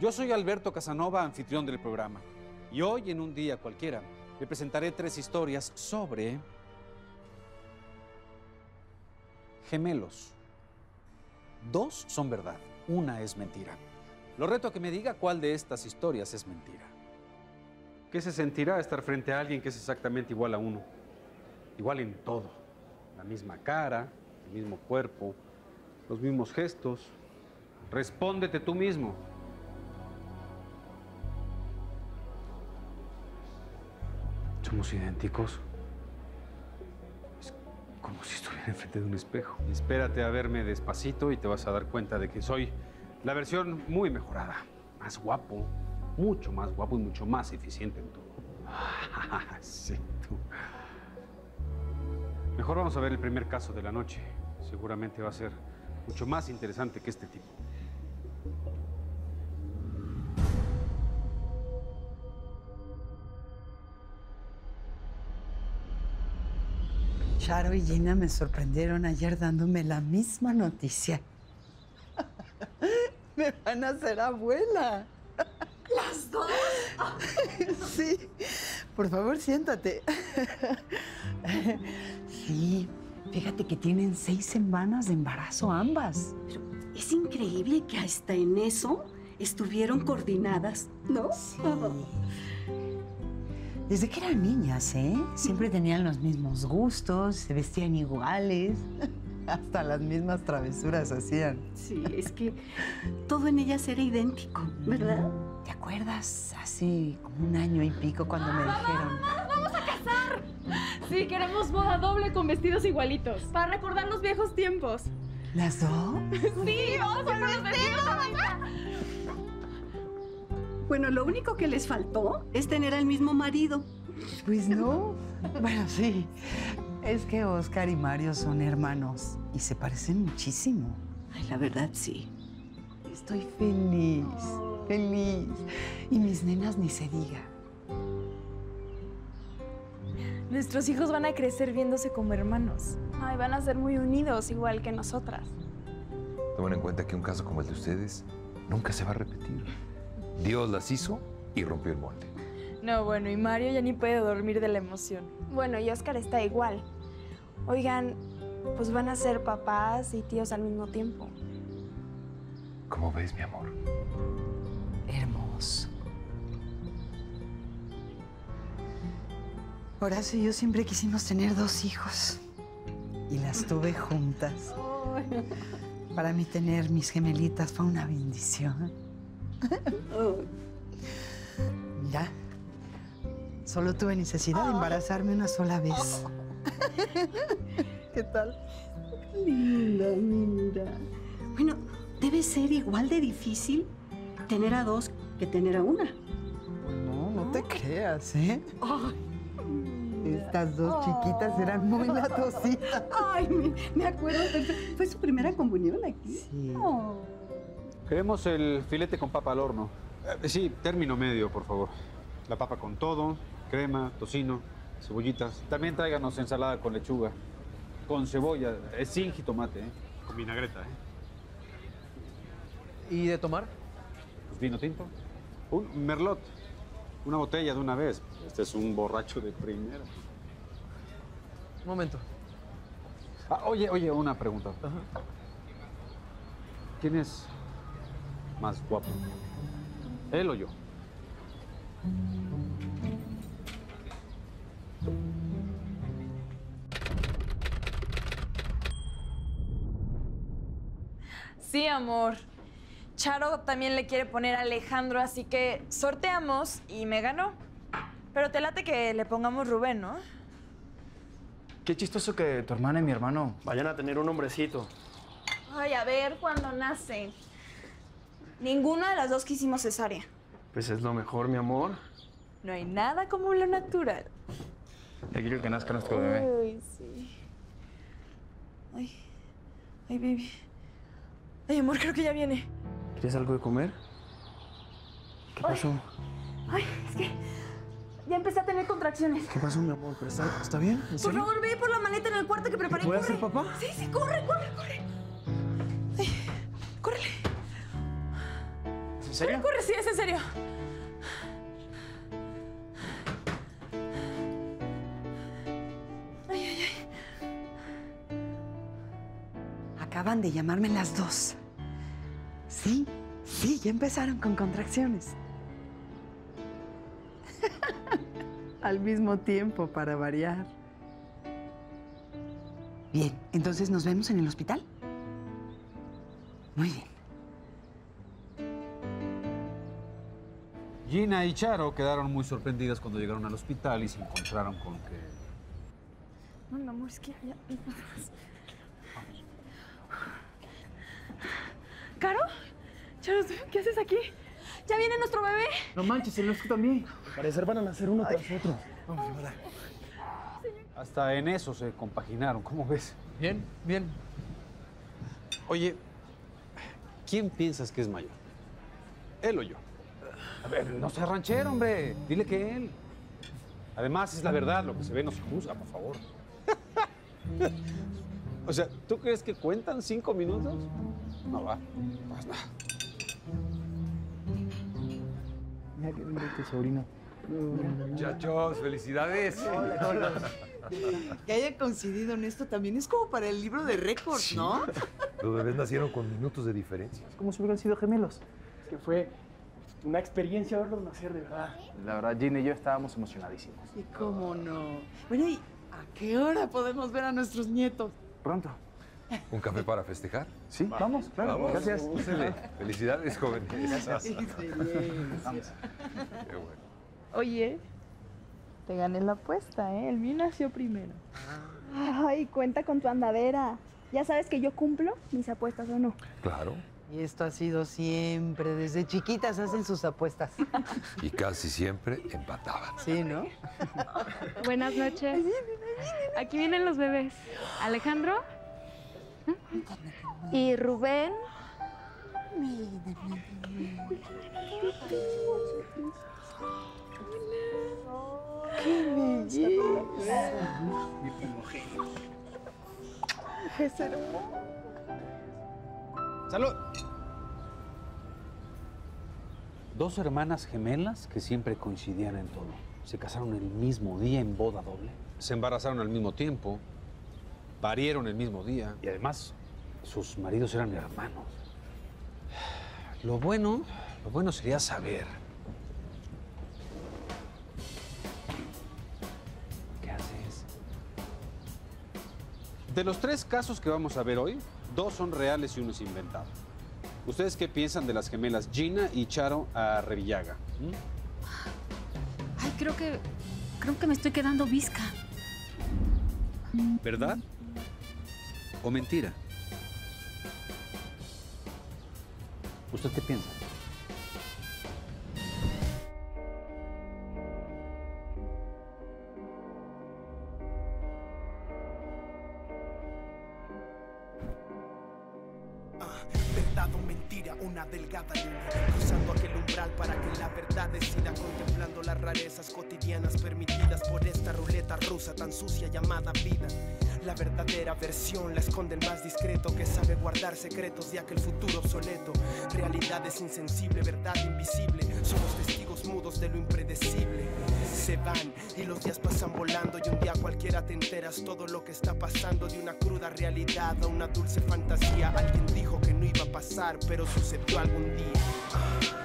Yo soy Alberto Casanova, anfitrión del programa. Y hoy, en un día cualquiera, le presentaré tres historias sobre gemelos. Dos son verdad, una es mentira. Lo reto a que me diga cuál de estas historias es mentira. ¿Qué se sentirá estar frente a alguien que es exactamente igual a uno? Igual en todo. La misma cara, el mismo cuerpo, los mismos gestos. Respóndete tú mismo. Somos idénticos. Es como si estuviera enfrente de un espejo. Espérate a verme despacito y te vas a dar cuenta de que soy la versión muy mejorada. Más guapo, mucho más guapo y mucho más eficiente en todo. sí, tú. Mejor vamos a ver el primer caso de la noche. Seguramente va a ser mucho más interesante que este tipo. Charo y Gina me sorprendieron ayer dándome la misma noticia. me van a hacer abuela. ¿Las dos? sí. Por favor, siéntate. sí. Fíjate que tienen seis semanas de embarazo ambas. Pero es increíble que hasta en eso estuvieron coordinadas, ¿no? Sí. Desde que eran niñas, ¿eh? Siempre tenían los mismos gustos, se vestían iguales, hasta las mismas travesuras hacían. Sí, es que todo en ellas era idéntico, ¿verdad? ¿Te acuerdas? Hace como un año y pico cuando me dijeron... ¡Vamos a casar! Sí, queremos boda doble con vestidos igualitos, para recordar los viejos tiempos. ¿Las dos? Sí, vamos a los vestidos. Bueno, lo único que les faltó es tener al mismo marido. Pues no. Bueno, sí. Es que Oscar y Mario son hermanos y se parecen muchísimo. Ay, la verdad, sí. Estoy feliz, feliz. Y mis nenas ni se diga. Nuestros hijos van a crecer viéndose como hermanos. Ay, van a ser muy unidos, igual que nosotras. Tomen en cuenta que un caso como el de ustedes nunca se va a repetir. Dios las hizo y rompió el molde. No, bueno, y Mario ya ni puede dormir de la emoción. Bueno, y Oscar está igual. Oigan, pues van a ser papás y tíos al mismo tiempo. ¿Cómo ves, mi amor? Hermoso. Horacio y yo siempre quisimos tener dos hijos. Y las tuve juntas. Para mí tener mis gemelitas fue una bendición. Mira, solo tuve necesidad de embarazarme una sola vez. ¿Qué tal? Linda, linda. Bueno, debe ser igual de difícil tener a dos que tener a una. No, no te creas, ¿eh? Estas dos chiquitas eran muy latositas. Ay, me, me acuerdo. Fue su primera comunión aquí. Sí. Oh. Queremos el filete con papa al horno. Eh, sí, término medio, por favor. La papa con todo, crema, tocino, cebollitas. También tráiganos ensalada con lechuga. Con cebolla, eh, sin jitomate, ¿eh? Con vinagreta, ¿eh? ¿Y de tomar? Pues vino tinto. Un merlot. Una botella de una vez. Este es un borracho de primera. Un momento. Ah, oye, oye, una pregunta. ¿Quién es más guapo? ¿Él o yo? Sí, amor. Charo también le quiere poner a Alejandro, así que sorteamos y me ganó. Pero te late que le pongamos Rubén, ¿no? Qué chistoso que tu hermana y mi hermano vayan a tener un hombrecito. Ay, a ver cuándo nace. Ninguna de las dos quisimos cesárea. Pues es lo mejor, mi amor. No hay nada como lo natural. Ya quiero que nazca nuestro bebé. Ay, sí. Ay, ay, baby. Ay, amor, creo que ya viene. ¿Quieres algo de comer? ¿Qué pasó? Ay, es que ya empecé a tener contracciones. ¿Qué pasó, mi amor? ¿Pero está, ¿Está bien? ¿En Por favor, ve por la maleta en el cuarto que preparé. ¿Voy a corre. ser papá? Sí, sí, corre, corre, corre. ¿En serio? Corre, sí, es en serio. Acaban de llamarme las dos. Sí, sí, ya empezaron con contracciones. Al mismo tiempo, para variar. Bien, entonces nos vemos en el hospital. Muy bien. Gina y Charo quedaron muy sorprendidas cuando llegaron al hospital y se encontraron con que... No, mi amor, es que ya... ¿Caro? Charo, ¿qué haces aquí? ¿Ya viene nuestro bebé? No manches, el nuestro también. Parecer van a nacer uno tras otro. Vamos, Yamada. Hasta en eso se compaginaron, ¿cómo ves? Bien, bien. Oye, ¿quién piensas que es mayor? ¿Él o yo? A ver, no seas ranchero, hombre. Dile que él. Además, es la verdad, lo que se ve no se juzga, por favor. o sea, ¿tú crees que cuentan cinco minutos? No va. Pues nada. Mira qué lindo tu sobrino. Muchachos, felicidades. Que haya coincidido en esto también es como para el libro de récords, ¿no? Los bebés nacieron con minutos de diferencia. Es como si hubieran sido gemelos. Es que fue una experiencia verlos nacer de verdad. La verdad, Gina y yo estábamos emocionadísimos. ¿Y cómo no? Bueno, ¿y a qué hora podemos ver a nuestros nietos? Pronto. ¿Un café para festejar? Sí, vamos, claro. Vamos, Gracias. úsele. Felicidades, jóvenes. Vamos. Qué bueno. Oye, te gané la apuesta, ¿eh? El mío nació primero. Ay, cuenta con tu andadera. Ya sabes que yo cumplo mis apuestas o no. Claro. Y esto ha sido siempre, desde chiquitas hacen sus apuestas. Y casi siempre empataban. Sí, ¿no? Buenas noches. Aquí vienen los bebés. Alejandro. Y Rubén. ¡Salud! Dos hermanas gemelas que siempre coincidían en todo. Se casaron el mismo día en boda doble. Se embarazaron al mismo tiempo. Parieron el mismo día. Y además, sus maridos eran hermanos. Lo bueno, lo bueno sería saber. ¿Qué haces? De los tres casos que vamos a ver hoy, dos son reales y uno es inventado. ¿Ustedes qué piensan de las gemelas Gina y Charo a Revillaga? ¿Mm? Ay, creo que. Creo que me estoy quedando visca. ¿Verdad? ¿O mentira? ¿Usted qué piensa? Todo lo que está pasando de una cruda realidad a una dulce fantasía. Alguien dijo que no iba a pasar, pero sucedió algún día.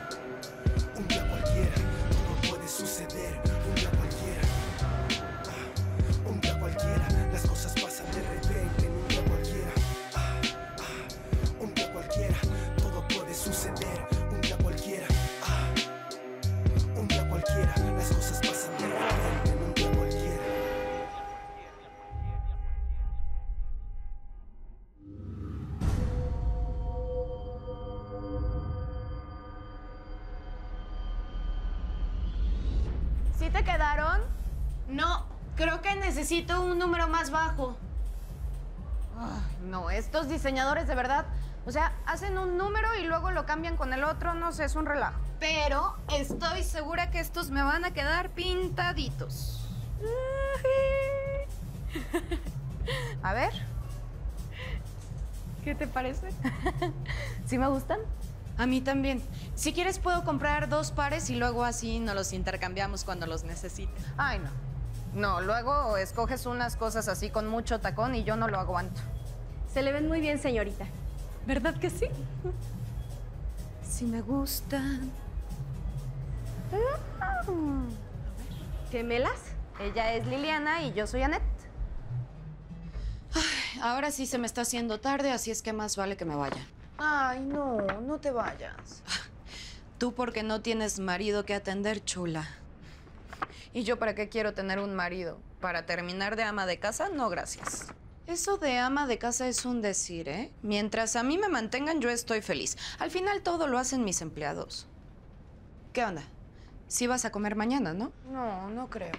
Un número más bajo. No, estos diseñadores de verdad. O sea, hacen un número y luego lo cambian con el otro, no sé, es un relajo. Pero estoy segura que estos me van a quedar pintaditos. A ver. ¿Qué te parece? ¿Sí me gustan? A mí también. Si quieres puedo comprar dos pares y luego así nos los intercambiamos cuando los necesite. Ay, no. No, luego escoges unas cosas así con mucho tacón y yo no lo aguanto. Se le ven muy bien, señorita. ¿Verdad que sí? Sí me gustan. ¿Gemelas? Ella es Liliana y yo soy Annette. Ahora sí se me está haciendo tarde, así es que más vale que me vaya. Ay, no, no te vayas. Tú porque no tienes marido que atender, chula. ¿Y yo para qué quiero tener un marido? ¿Para terminar de ama de casa? No, gracias. Eso de ama de casa es un decir, ¿eh? Mientras a mí me mantengan, yo estoy feliz. Al final todo lo hacen mis empleados. ¿Qué onda? Sí vas a comer mañana, ¿no? No, no creo.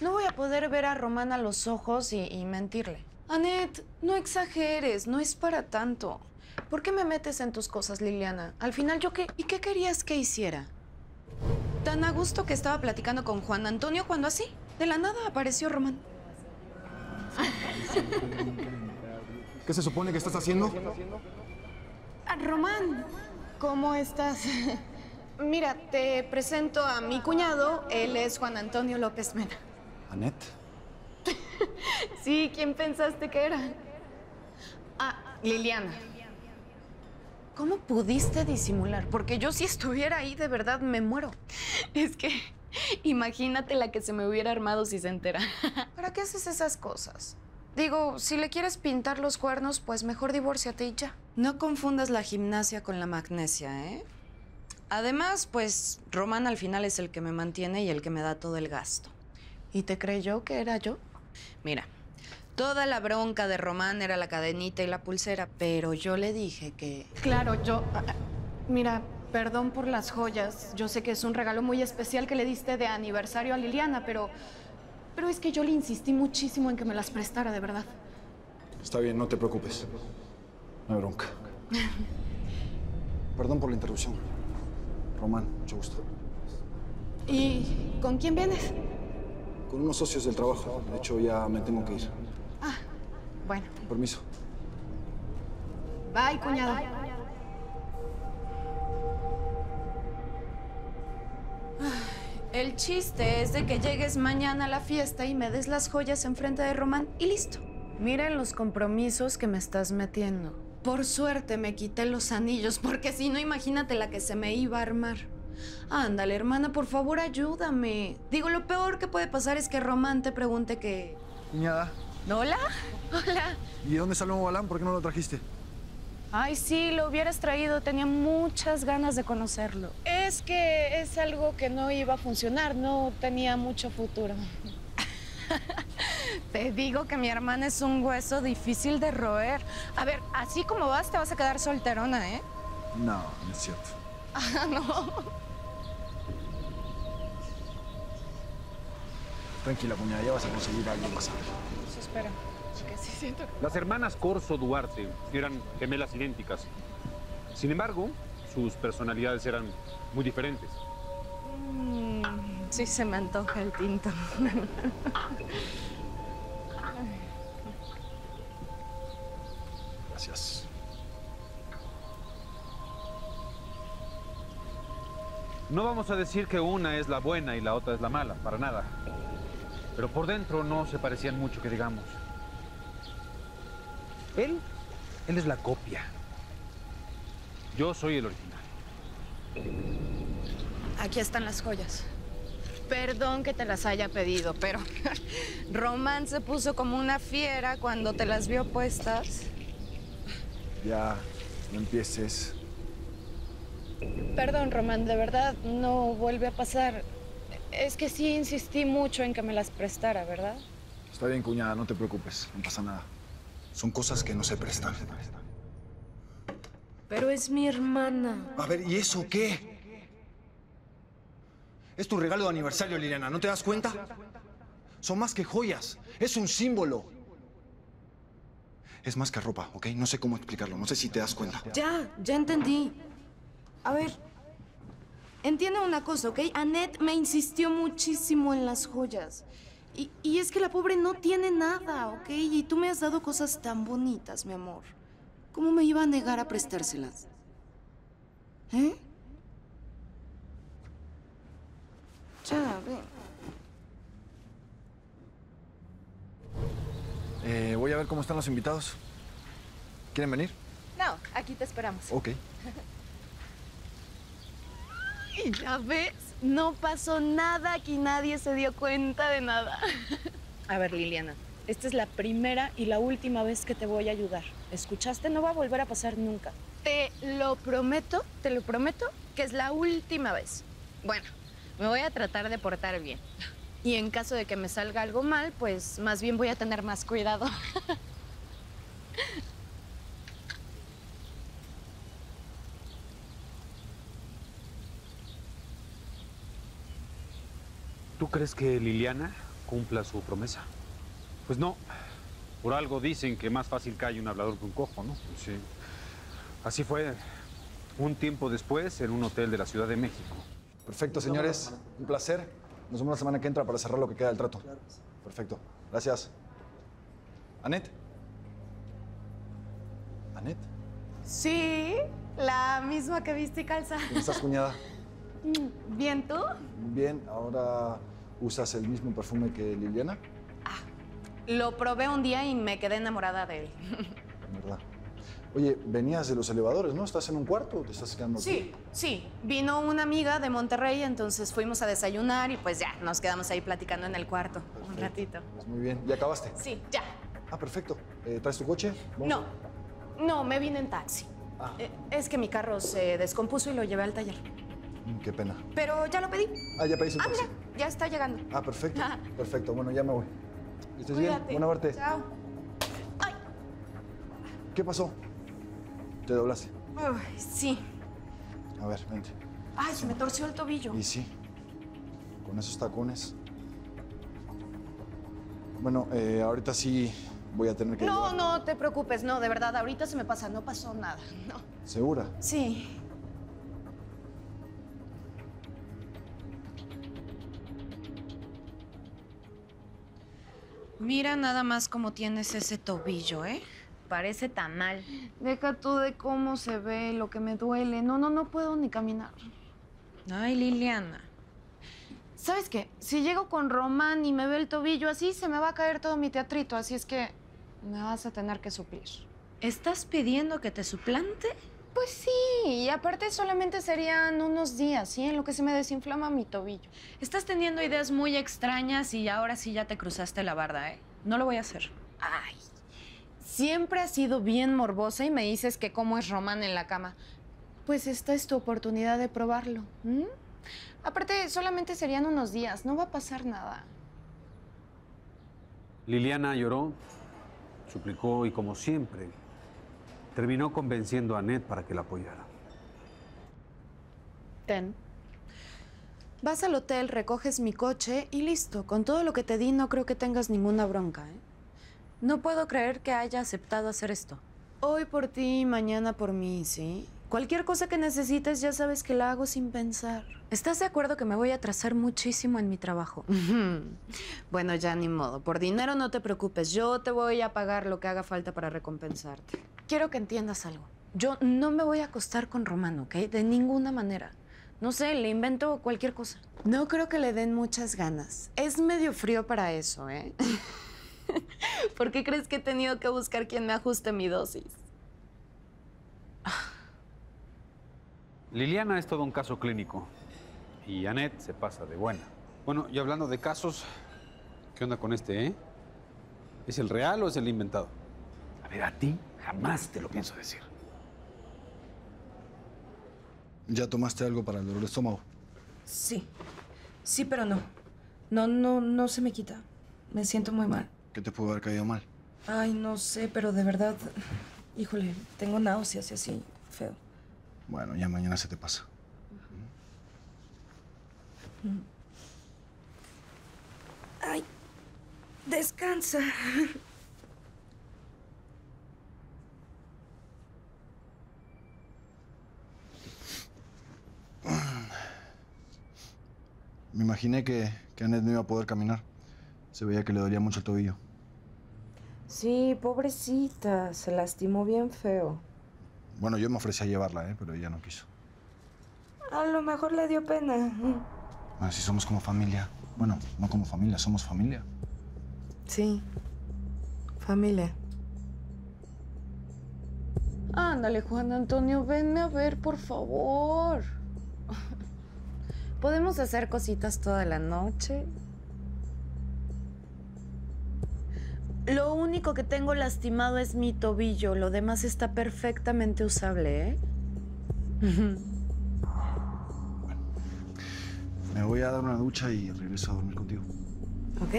No voy a poder ver a Román a los ojos y, y mentirle. Annette, no exageres, no es para tanto. ¿Por qué me metes en tus cosas, Liliana? Al final, ¿yo qué? ¿Y qué querías que hiciera? Tan a gusto que estaba platicando con Juan Antonio cuando así, de la nada, apareció Román. ¿Qué se supone que estás haciendo? Ah, Román, ¿cómo estás? Mira, te presento a mi cuñado. Él es Juan Antonio López Mena. Annette. Sí, ¿quién pensaste que era? Ah, Liliana. ¿Cómo pudiste disimular? Porque yo si estuviera ahí, de verdad me muero. Es que imagínate la que se me hubiera armado si se entera. ¿Para qué haces esas cosas? Digo, si le quieres pintar los cuernos, pues mejor divórciate y ya. No confundas la gimnasia con la magnesia, ¿eh? Además, pues Román al final es el que me mantiene y el que me da todo el gasto. ¿Y te creyó que era yo? Mira, toda la bronca de Román era la cadenita y la pulsera, pero yo le dije que... Claro, yo... ah, ah, Mira, perdón por las joyas. Yo sé que es un regalo muy especial que le diste de aniversario a Liliana, pero... Pero es que yo le insistí muchísimo en que me las prestara, de verdad. Está bien, no te preocupes. No hay bronca. Perdón por la interrupción. Román, mucho gusto. ¿Y con quién vienes? Con unos socios del trabajo. De hecho, ya me tengo que ir. Ah, bueno. Permiso. Bye, cuñado. El chiste es de que llegues mañana a la fiesta y me des las joyas enfrente de Román y listo. Miren los compromisos que me estás metiendo. Por suerte me quité los anillos, porque si no, imagínate la que se me iba a armar. Ándale, hermana, por favor, ayúdame. Digo, lo peor que puede pasar es que Román te pregunte que... Cuñada, ¿Hola? Hola. ¿y de dónde salió el Galán? ¿Por qué no lo trajiste? Ay, sí, lo hubieras traído. Tenía muchas ganas de conocerlo. Es que es algo que no iba a funcionar. No tenía mucho futuro. Te digo que mi hermana es un hueso difícil de roer. A ver, así como vas, te vas a quedar solterona, ¿eh? No, no es cierto. Ah, no. Tranquila, cuñada, ya vas a conseguir a alguien más. Espera, que sí siento que... Las hermanas Corso Duarte eran gemelas idénticas. Sin embargo, sus personalidades eran muy diferentes. Mm, sí se me antoja el tinto. Gracias. No vamos a decir que una es la buena y la otra es la mala, para nada. Pero por dentro no se parecían mucho, que digamos. Él, él es la copia. Yo soy el original. Aquí están las joyas. Perdón que te las haya pedido, pero Román se puso como una fiera cuando te las vio puestas. Ya, no empieces. Perdón, Román, de verdad no vuelve a pasar. Es que sí insistí mucho en que me las prestara, ¿verdad? Está bien, cuñada, no te preocupes. No pasa nada. Son cosas que no se prestan. Pero es mi hermana. A ver, ¿y eso qué? Es tu regalo de aniversario, Liliana, ¿no te das cuenta? Son más que joyas, es un símbolo. Es más que ropa, ¿ok? No sé cómo explicarlo, no sé si te das cuenta. Ya, ya entendí. A ver, entiende una cosa, ¿ok? Annette me insistió muchísimo en las joyas. Y, y es que la pobre no tiene nada, ¿ok? Y tú me has dado cosas tan bonitas, mi amor. ¿Cómo me iba a negar a prestárselas? ¿Eh? Ya, ven. Eh, voy a ver cómo están los invitados. ¿Quieren venir? No, aquí te esperamos. Ok. Ya ves, no pasó nada, aquí nadie se dio cuenta de nada. A ver, Liliana, esta es la primera y la última vez que te voy a ayudar. ¿Escuchaste? No va a volver a pasar nunca. Te lo prometo, te lo prometo, que es la última vez. Bueno, me voy a tratar de portar bien. Y en caso de que me salga algo mal, pues más bien voy a tener más cuidado. crees que Liliana cumpla su promesa? Pues no. Por algo dicen que más fácil cae un hablador que un cojo, ¿no? Sí. Así fue un tiempo después en un hotel de la Ciudad de México. Perfecto, señores. Un placer. Nos vemos la semana que entra para cerrar lo que queda del trato. Perfecto. Gracias. ¿Anet? ¿Anet? Sí, la misma que viste y calza. ¿Cómo estás, cuñada? ¿Bien tú? Bien, ahora usas el mismo perfume que Liliana, Lo probé un día y me quedé enamorada de él. ¿verdad? Oye, venías de los elevadores, ¿no? ¿Estás en un cuarto o te estás quedando aquí? Sí, sí. Vino una amiga de Monterrey, entonces fuimos a desayunar y pues ya, nos quedamos ahí platicando en el cuarto un ratito. Pues muy bien. ¿Ya acabaste? Sí, ya. Ah, perfecto. Eh, ¿Traes tu coche? Vamos No, no, me vine en taxi. Ah. Eh, es que mi carro se descompuso y lo llevé al taller. Mm, qué pena. Pero ya lo pedí. Ah, ya pediste un Ah, taxi. mira, ya está llegando. Ah, perfecto. Perfecto. Bueno, ya me voy. ¿Que ¿Estés bien? Buena verte. Chao. ¿Qué pasó? Te doblaste. Uy, sí. A ver, vente. Ay, se me torció el tobillo. Y sí, con esos tacones. Bueno, eh, ahorita sí voy a tener que No, llevar- no te preocupes, no, de verdad, ahorita se me pasa, no pasó nada. No. ¿Segura? Sí. Mira nada más cómo tienes ese tobillo, ¿eh? Parece tan mal. Deja tú de cómo se ve, lo que me duele. No, no, no puedo ni caminar. Ay, Liliana. ¿Sabes qué? Si llego con Román y me ve el tobillo así, se me va a caer todo mi teatrito, así es que me vas a tener que suplir. ¿Estás pidiendo que te suplante? Pues sí, y aparte solamente serían unos días, ¿sí? En lo que se me desinflama mi tobillo. Estás teniendo ideas muy extrañas y ahora sí ya te cruzaste la barda, ¿eh? No lo voy a hacer. Ay, siempre has sido bien morbosa y me dices que cómo es Román en la cama. Pues esta es tu oportunidad de probarlo. ¿m? Aparte, solamente serían unos días, no va a pasar nada. Liliana lloró, suplicó y como siempre, terminó convenciendo a Annette para que la apoyara. Ten. Vas al hotel, recoges mi coche y listo. Con todo lo que te di no creo que tengas ninguna bronca, ¿eh? No puedo creer que haya aceptado hacer esto. Hoy por ti, mañana por mí, ¿sí? Cualquier cosa que necesites ya sabes que la hago sin pensar. ¿Estás de acuerdo que me voy a atrasar muchísimo en mi trabajo? bueno, ya ni modo. Por dinero no te preocupes. Yo te voy a pagar lo que haga falta para recompensarte. Quiero que entiendas algo. Yo no me voy a acostar con Romano, ¿ok? De ninguna manera. No sé, le invento cualquier cosa. No creo que le den muchas ganas. Es medio frío para eso, ¿eh? ¿Por qué crees que he tenido que buscar quien me ajuste mi dosis? Liliana es todo un caso clínico y Annette se pasa de buena. Bueno, y hablando de casos, ¿qué onda con este, eh? ¿Es el real o es el inventado? A ver, a ti jamás te lo pienso decir. ¿Ya tomaste algo para el dolor de estómago? Sí. Sí, pero no. No, no, no se me quita. Me siento muy mal. ¿Qué te pudo haber caído mal? Ay, no sé, pero de verdad, híjole, tengo náuseas y así, feo. Bueno, ya mañana se te pasa. Ay, descansa. Me imaginé que, que Annette no iba a poder caminar. Se veía que le dolía mucho el tobillo. Sí, pobrecita, se lastimó bien feo. Bueno, yo me ofrecí a llevarla, ¿eh? pero ella no quiso. A lo mejor le dio pena. Bueno, si somos como familia. Bueno, no como familia, somos familia. Sí. Familia. Ándale, Juan Antonio, venme a ver, por favor. ¿Podemos hacer cositas toda la noche? Lo único que tengo lastimado es mi tobillo. Lo demás está perfectamente usable, ¿eh? Me voy a dar una ducha y regreso a dormir contigo. ¿Ok?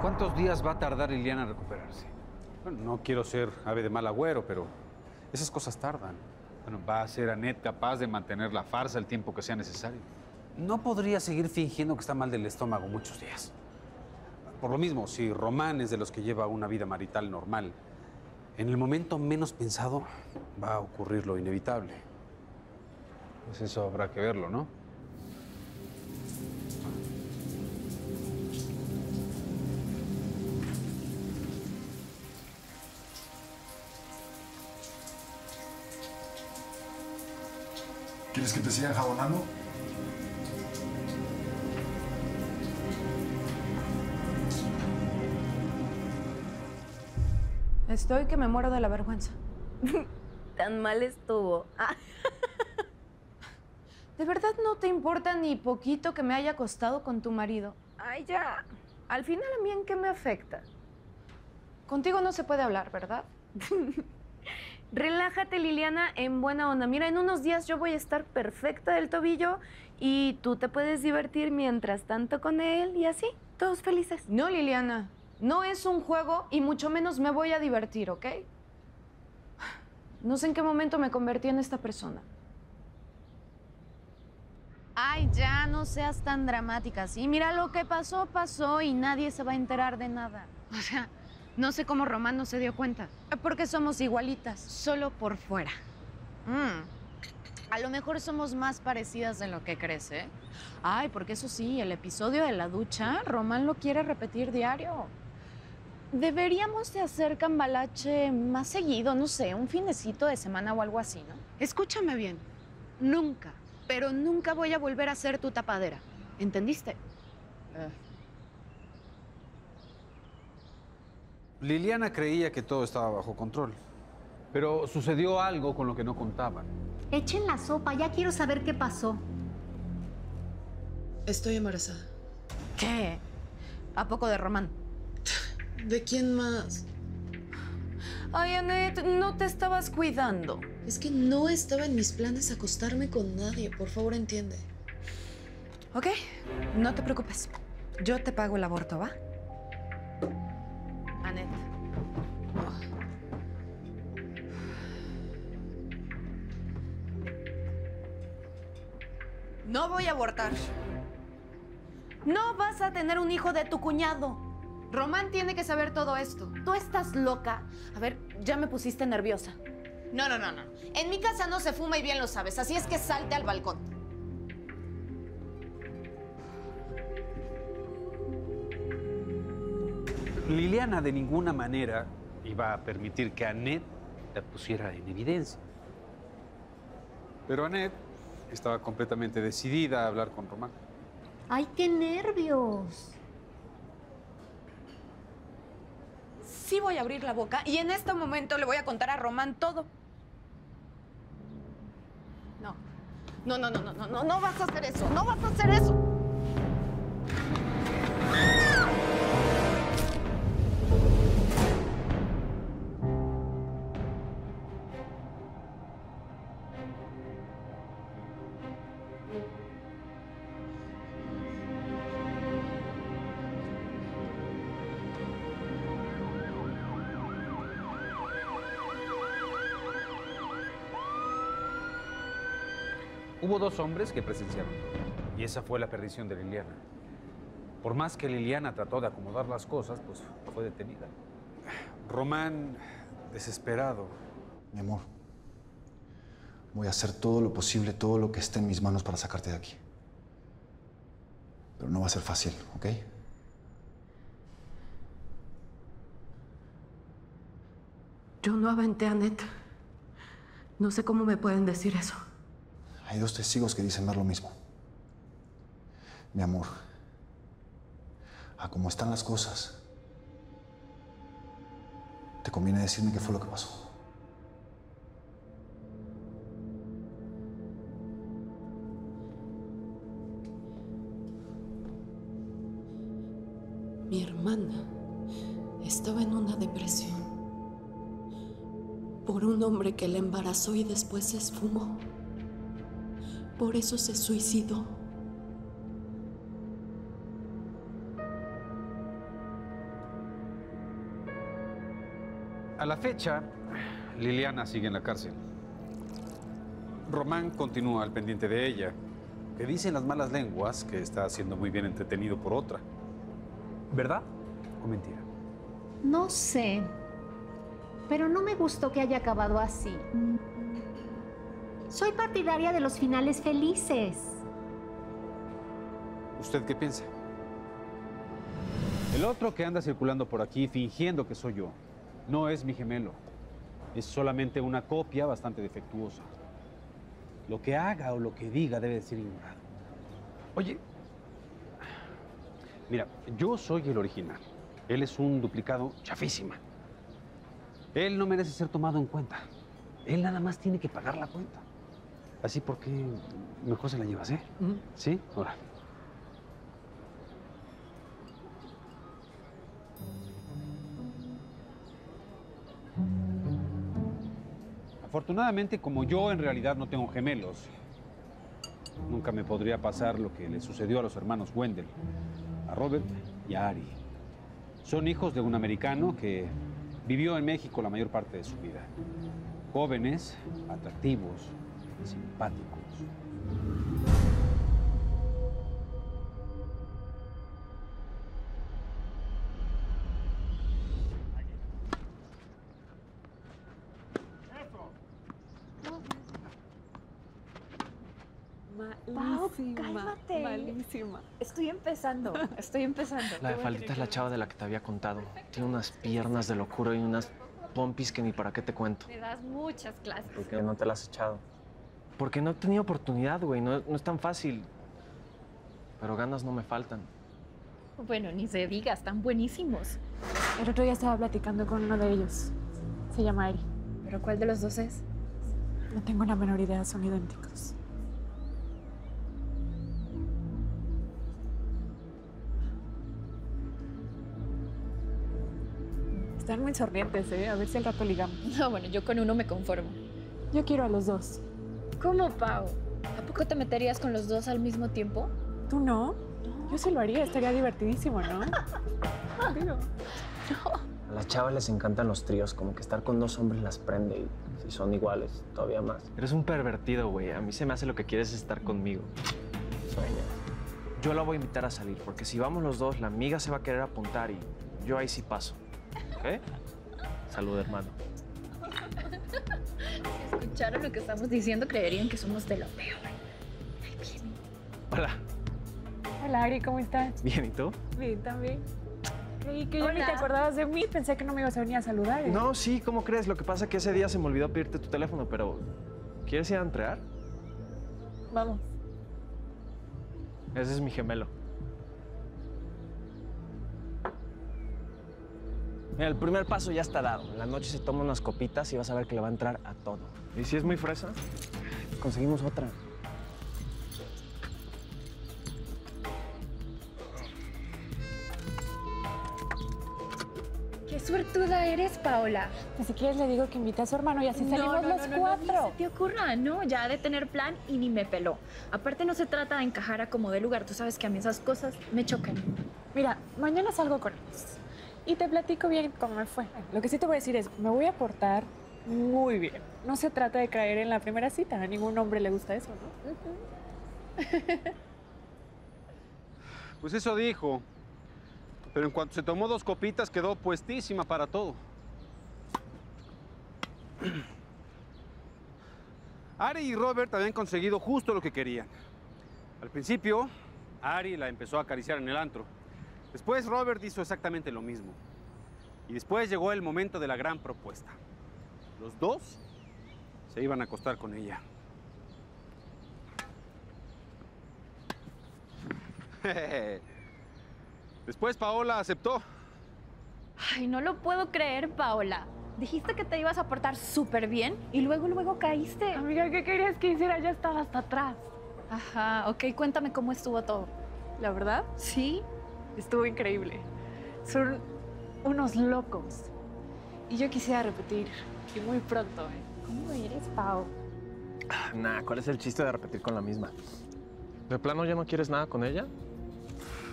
¿Cuántos días va a tardar Liliana en recuperarse? Bueno, no quiero ser ave de mal agüero, pero esas cosas tardan. Bueno, ¿va a ser Annette capaz de mantener la farsa el tiempo que sea necesario? No podría seguir fingiendo que está mal del estómago muchos días. Por lo mismo, si Román es de los que lleva una vida marital normal, en el momento menos pensado va a ocurrir lo inevitable. Pues eso habrá que verlo, ¿no? ¿Quieres que te siga jabonando? Estoy que me muero de la vergüenza. Tan mal estuvo. Ah. ¿De verdad no te importa ni poquito que me haya acostado con tu marido? Ay, ya. Al final a mí en qué me afecta. Contigo no se puede hablar, ¿verdad? Relájate, Liliana, en buena onda. Mira, en unos días yo voy a estar perfecta del tobillo y tú te puedes divertir mientras tanto con él y así, todos felices. No, Liliana, no es un juego y mucho menos me voy a divertir, ¿ok? No sé en qué momento me convertí en esta persona. Ay, ya, no seas tan dramática, ¿sí? Mira, lo que pasó, pasó y nadie se va a enterar de nada. O sea, no sé cómo Román no se dio cuenta. Porque somos igualitas, solo por fuera. Mm. A lo mejor somos más parecidas de lo que crees, ¿eh? Ay, porque eso sí, el episodio de la ducha, Román lo quiere repetir diario. Deberíamos de hacer cambalache más seguido, no sé, un finecito de semana o algo así, ¿no? Escúchame bien. Nunca, pero nunca voy a volver a ser tu tapadera. ¿Entendiste? Liliana creía que todo estaba bajo control, pero sucedió algo con lo que no contaban. Echen la sopa, ya quiero saber qué pasó. Estoy embarazada. ¿Qué? ¿A poco de Román? ¿De quién más? Ay, Annette, no te estabas cuidando. Es que no estaba en mis planes acostarme con nadie. Por favor, entiende. Ok, no te preocupes. Yo te pago el aborto, ¿va? No voy a abortar. No vas a tener un hijo de tu cuñado. Román tiene que saber todo esto. Tú estás loca. A ver, ya me pusiste nerviosa. No, no, no, no. En mi casa no se fuma y bien lo sabes, así es que salte al balcón. Liliana de ninguna manera iba a permitir que Annette la pusiera en evidencia. Pero Annette estaba completamente decidida a hablar con Román. ¡Ay, qué nervios! Sí voy a abrir la boca y en este momento le voy a contar a Román todo. No. No, no, no, no, no, no, no vas a hacer eso. No vas a hacer eso. Hubo dos hombres que presenciaron y esa fue la perdición de Liliana. Por más que Liliana trató de acomodar las cosas, pues fue detenida. Román, desesperado. Mi amor, voy a hacer todo lo posible, todo lo que esté en mis manos para sacarte de aquí. Pero no va a ser fácil, ¿ok? Yo no aventé a Ned. No sé cómo me pueden decir eso. Hay dos testigos que dicen ver lo mismo. Mi amor, a cómo están las cosas, te conviene decirme qué fue lo que pasó. Mi hermana estaba en una depresión por un hombre que la embarazó y después se esfumó. Por eso se suicidó. A la fecha, Liliana sigue en la cárcel. Román continúa al pendiente de ella, que dicen las malas lenguas que está siendo muy bien entretenido por otra. ¿Verdad o mentira? No sé. Pero no me gustó que haya acabado así. Soy partidaria de los finales felices. ¿Usted qué piensa? El otro que anda circulando por aquí fingiendo que soy yo no es mi gemelo. Es solamente una copia bastante defectuosa. Lo que haga o lo que diga debe ser ignorado. Oye, mira, yo soy el original. Él es un duplicado chafísima. Él no merece ser tomado en cuenta. Él nada más tiene que pagar la cuenta. Así porque mejor se la llevas, ¿eh? ¿Sí? Ahora. Afortunadamente, como yo en realidad no tengo gemelos, nunca me podría pasar lo que le sucedió a los hermanos Wendell, a Robert y a Ari. Son hijos de un americano que vivió en México la mayor parte de su vida. Jóvenes, atractivos, simpáticos. Cálmate. Malísima. Estoy empezando, estoy empezando. La de faldita es la chava de la que te había contado. Tiene unas piernas de locura y unas pompis que ni para qué te cuento. Me das muchas clases. ¿Por qué no te las has echado? Porque no he tenido oportunidad, güey. No, no es tan fácil. Pero ganas no me faltan. Bueno, ni se diga, están buenísimos. El otro día estaba platicando con uno de ellos. Se llama Eri. ¿Pero cuál de los dos es? No tengo la menor idea, son idénticos. Están muy sonrientes, ¿eh? A ver si al rato ligamos. No, bueno, yo con uno me conformo. Yo quiero a los dos. ¿Cómo, Pau? ¿A poco te meterías con los dos al mismo tiempo? ¿Tú no? Yo sí lo haría, estaría divertidísimo, ¿no? Digo. A las chavas les encantan los tríos, como que estar con dos hombres las prende y si son iguales, todavía más. Eres un pervertido, güey. A mí se me hace lo que quieres es estar conmigo. Sueña. Yo la voy a invitar a salir, porque si vamos los dos, la amiga se va a querer apuntar y yo ahí sí paso. ¿Ok? Salud, hermano. Si escucharon lo que estamos diciendo, creerían que somos de lo peor. Hola. Hola, Ari, ¿cómo estás? Bien, ¿y tú? Bien, también. Creí que ya ni te acordabas de mí. Pensé que no me ibas a venir a saludar. ¿eh? No, sí, ¿cómo crees? Lo que pasa es que ese día se me olvidó pedirte tu teléfono, pero... ¿Quieres ir a entregar? Vamos. Ese es mi gemelo. Mira, el primer paso ya está dado. En la noche se toma unas copitas y vas a ver que le va a entrar a todo. Y si es muy fresa, conseguimos otra. ¡Qué suertuda eres, Paola! Pues si quieres le digo que invite a su hermano y así No, salimos no, los no, no, no, cuatro. ni se te ocurra, no, ya ha de tener plan y ni me peló. Aparte no se trata de encajar a como de lugar, tú sabes que a mí esas cosas me chocan. Mira, mañana salgo con ellos. Y te platico bien cómo me fue. Lo que sí te voy a decir es, me voy a portar muy bien. No se trata de caer en la primera cita. A ningún hombre le gusta eso, ¿no? Pues eso dijo. Pero en cuanto se tomó dos copitas, quedó puestísima para todo. Ari y Robert habían conseguido justo lo que querían. Al principio, Ari la empezó a acariciar en el antro. Después Robert hizo exactamente lo mismo. Y después llegó el momento de la gran propuesta. Los dos se iban a acostar con ella. Después Paola aceptó. Ay, no lo puedo creer, Paola. Dijiste que te ibas a portar súper bien y luego, luego caíste. Amiga, ¿qué querías que hiciera? Ya estaba hasta atrás. Ajá, ok, cuéntame cómo estuvo todo. ¿La verdad? Sí. Estuvo increíble. Son unos locos. Y yo quisiera repetir, y muy pronto, ¿eh? ¿Cómo eres, Pau? Nah, ¿cuál es el chiste de repetir con la misma? ¿De plano ya no quieres nada con ella?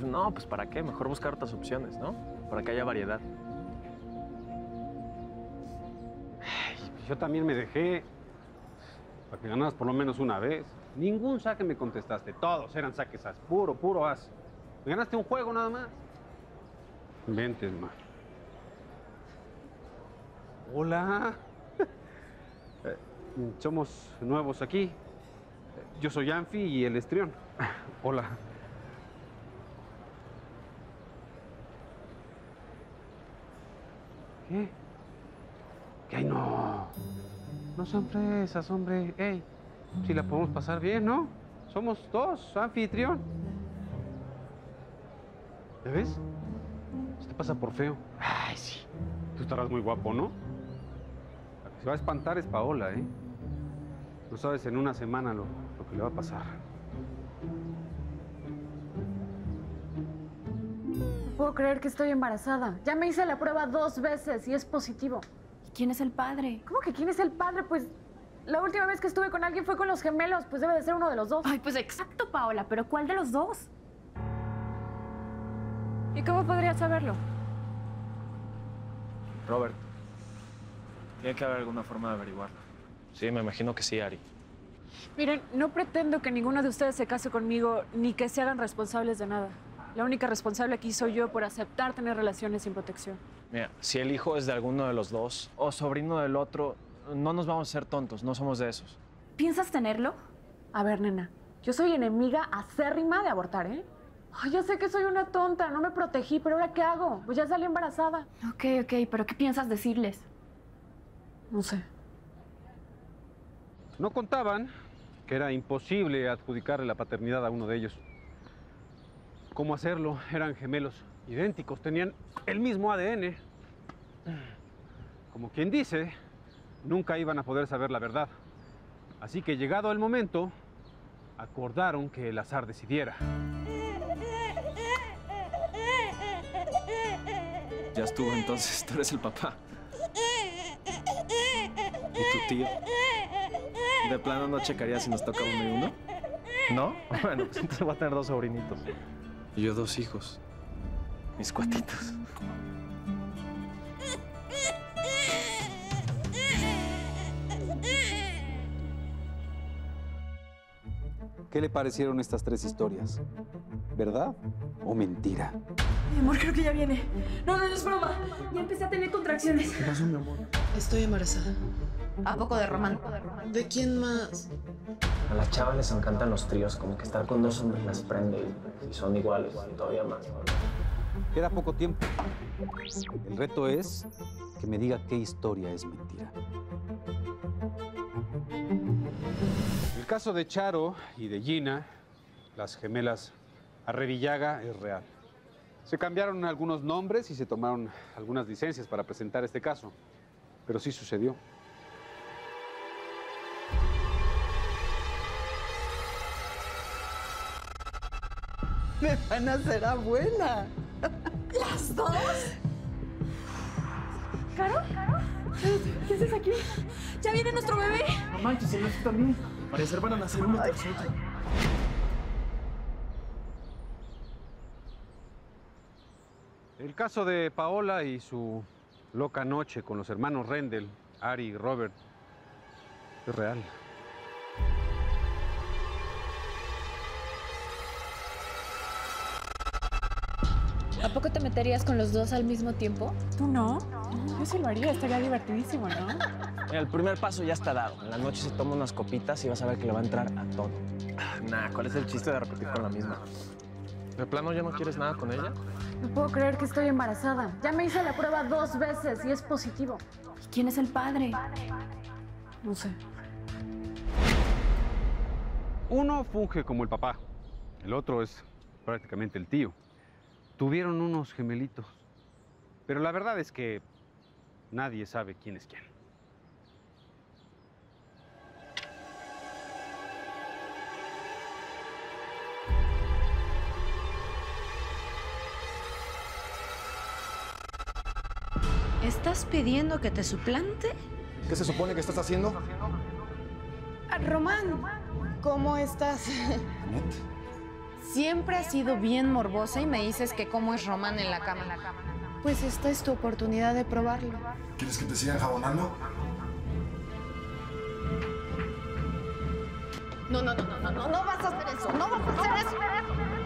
No, pues ¿para qué? Mejor buscar otras opciones, ¿no? Para que haya variedad. Yo también me dejé. Para que ganaras por lo menos una vez. Ningún saque me contestaste. Todos eran saques as. Puro, puro as. Ganaste un juego nada más. Vente, man. Hola. Somos nuevos aquí. Yo soy Anfi y el Estrión. Hola. ¿Qué? ¿Qué? Ay, no. No sean fresas, hombre. Ey, si la podemos pasar bien, ¿no? Somos dos, anfitrión. ¿Ya ves? Se te pasa por feo. Ay, sí. Tú estarás muy guapo, ¿no? La que se va a espantar es Paola, ¿eh? No sabes en una semana lo, lo que le va a pasar. No puedo creer que estoy embarazada. Ya me hice la prueba dos veces y es positivo. ¿Y quién es el padre? ¿Cómo que quién es el padre? Pues la última vez que estuve con alguien fue con los gemelos. Pues debe de ser uno de los dos. Ay, pues exacto, Paola, pero ¿cuál de los dos? ¿Y cómo podría saberlo? Robert, tiene que haber alguna forma de averiguarlo. Sí, me imagino que sí, Ari. Miren, no pretendo que ninguno de ustedes se case conmigo ni que se hagan responsables de nada. La única responsable aquí soy yo por aceptar tener relaciones sin protección. Mira, si el hijo es de alguno de los dos o sobrino del otro, no nos vamos a ser tontos, no somos de esos. ¿Piensas tenerlo? A ver, nena, yo soy enemiga acérrima de abortar, ¿eh? Ay, ya sé que soy una tonta, no me protegí, pero ¿ahora qué hago? Pues ya salí embarazada. Ok, ok, pero ¿qué piensas decirles? No sé. No contaban que era imposible adjudicarle la paternidad a uno de ellos. ¿Cómo hacerlo? Eran gemelos idénticos, tenían el mismo ADN. Como quien dice, nunca iban a poder saber la verdad. Así que llegado el momento, acordaron que el azar decidiera. Ya estuvo entonces, tú eres el papá. ¿Y tu tío? ¿De plano no checaría si nos toca uno y uno? ¿No? Bueno, pues entonces voy a tener dos sobrinitos. Y yo dos hijos. Mis cuatitos. ¿Qué le parecieron estas tres historias? ¿Verdad o mentira? Mi amor, creo que ya viene. No, no, no es broma. Ya empecé a tener contracciones. ¿Qué pasó, mi amor? Estoy embarazada. ¿A poco de Román? ¿De quién más? A las chavas les encantan los tríos, como que estar con dos hombres las prende y, y son iguales, y todavía más. Queda poco tiempo. El reto es que me diga qué historia es mentira. El caso de Charo y de Gina, las gemelas Arrevillaga, es real. Se cambiaron algunos nombres y se tomaron algunas licencias para presentar este caso, pero sí sucedió. Me van a hacer abuela. ¿Las dos? ¿Caro? ¿Caro? ¿Qué haces aquí? ¡Ya viene nuestro bebé! No manches, se tú también. Parecer van a nacer uno tras otro. El caso de Paola y su loca noche con los hermanos Rendell, Ari y Robert, es real. ¿A poco te meterías con los dos al mismo tiempo? ¿Tú no? Yo sí lo haría, estaría divertidísimo, ¿no? Mira, el primer paso ya está dado. En la noche se toma unas copitas y vas a ver que le va a entrar a todo. Nah, ¿cuál es el chiste de repetir con la misma? ¿De plano ya no quieres nada con ella? No puedo creer que estoy embarazada. Ya me hice la prueba dos veces y es positivo. ¿Y quién es el padre? No sé. Uno funge como el papá, el otro es prácticamente el tío. Tuvieron unos gemelitos, pero la verdad es que nadie sabe quién es quién. ¿Estás pidiendo que te suplante? ¿Qué se supone que estás haciendo? Ah, Román, ¿cómo estás? Anet. Siempre has sido bien morbosa y me dices que cómo es Román en la cama. Pues esta es tu oportunidad de probarlo. ¿Quieres que te sigan jabonando? No, no, no, no, no, no, no vas a hacer eso, no vas a hacer eso.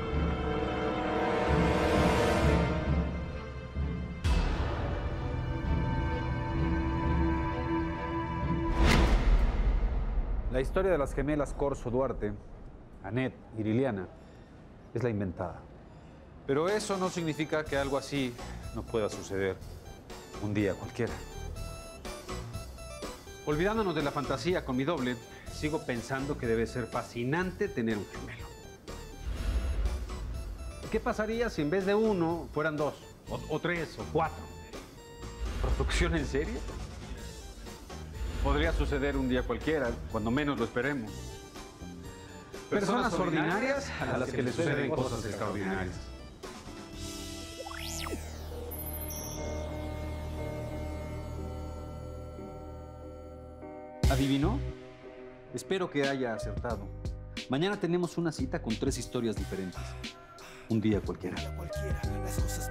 La historia de las gemelas Corso Duarte, Anet y Liliana, es la inventada. Pero eso no significa que algo así no pueda suceder un día cualquiera. Olvidándonos de la fantasía con mi doble, sigo pensando que debe ser fascinante tener un gemelo. ¿Qué pasaría si en vez de uno fueran dos, o, o tres, o cuatro? ¿Producción en serie? Podría suceder un día cualquiera, cuando menos lo esperemos. Personas ordinarias a las que les suceden cosas extraordinarias. ¿Adivinó? Espero que haya acertado. Mañana tenemos una cita con tres historias diferentes. Un día cualquiera. Las cosas